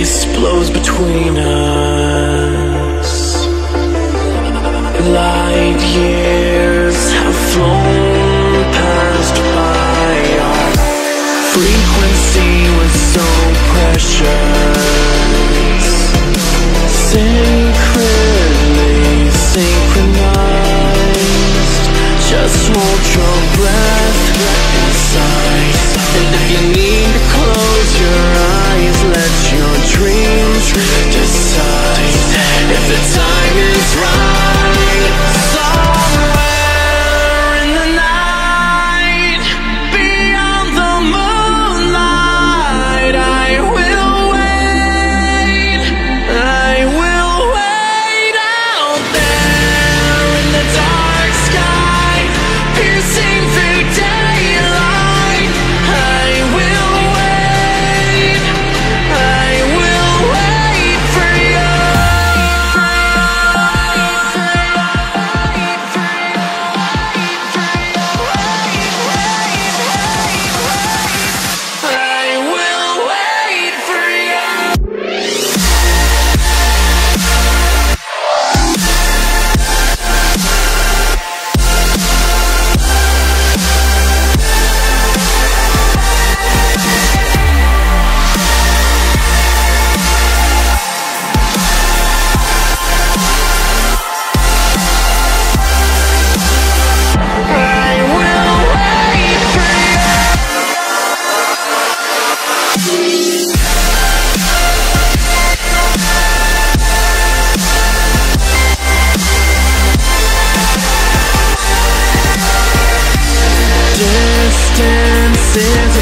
peace blows between us. Light years have flown past by. Our frequency was so precious. Synchronly synchronized. Just won't This